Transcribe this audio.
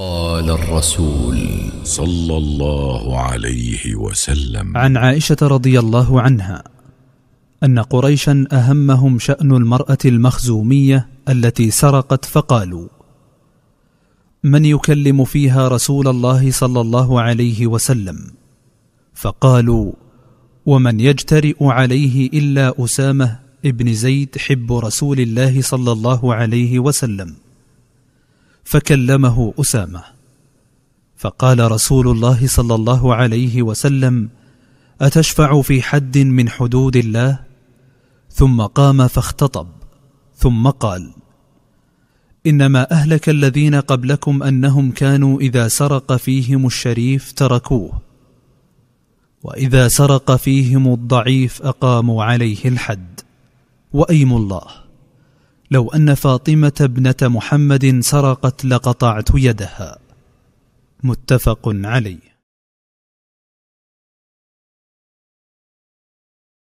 قال الرسول صلى الله عليه وسلم. عن عائشة رضي الله عنها أن قريشا أهمهم شأن المرأة المخزومية التي سرقت فقالوا من يكلم فيها رسول الله صلى الله عليه وسلم؟ فقالوا ومن يجترئ عليه إلا أسامة ابن زيد حب رسول الله صلى الله عليه وسلم. فكلمه أسامة. فقال رسول الله صلى الله عليه وسلم أتشفع في حد من حدود الله؟ ثم قام فاختطب ثم قال إنما أهلك الذين قبلكم أنهم كانوا إذا سرق فيهم الشريف تركوه وإذا سرق فيهم الضعيف أقاموا عليه الحد وايم الله. لو أن فاطمة ابنة محمد سرقت لقطعت يدها. متفق عليه.